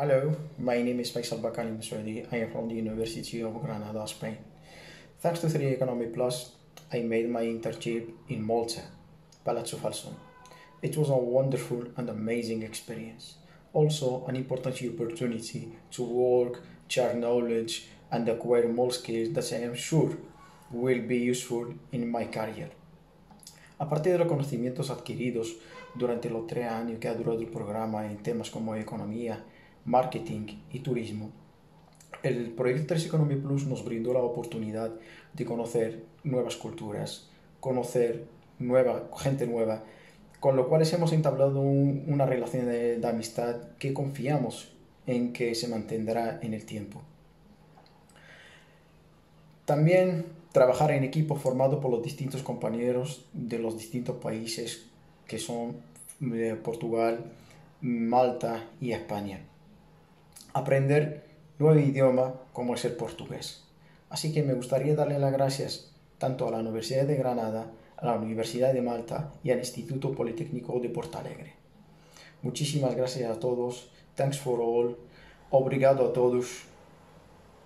Hello, my name is Faisal Bakali Msoudi. I am from the University of Granada, Spain. Thanks to 3 Economy Plus, I made my internship in Malta, Palazzo Falson. It was a wonderful and amazing experience. Also, an important opportunity to work, share knowledge, and acquire more skills that I am sure will be useful in my career. Aparte de los conocimientos adquiridos durante los tres años que ha durado el programa en temas como economía, marketing y turismo, el proyecto 3 Economy Plus nos brindó la oportunidad de conocer nuevas culturas, conocer nueva, gente nueva, con lo cual hemos entablado una relación de, de amistad que confiamos en que se mantendrá en el tiempo. También trabajar en equipo formado por los distintos compañeros de los distintos países que son eh, Portugal, Malta y España. Aprender nuevo idioma como es el portugués. Así que me gustaría darle las gracias tanto a la Universidad de Granada, a la Universidad de Malta y al Instituto Politécnico de Portalegre. Muchísimas gracias a todos. Thanks for all. Obrigado a todos.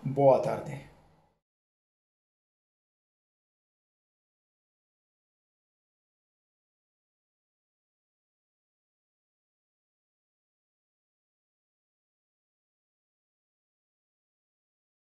Boa tarde.